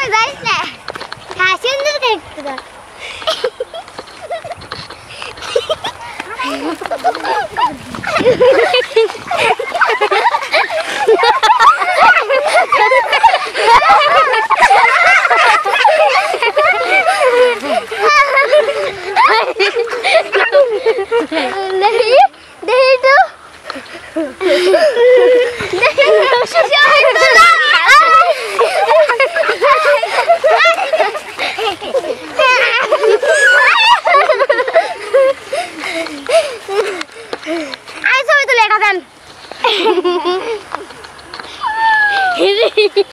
Oğlum ben de. Karşımda da yıktılar. Ne? Ne? Ne? Ai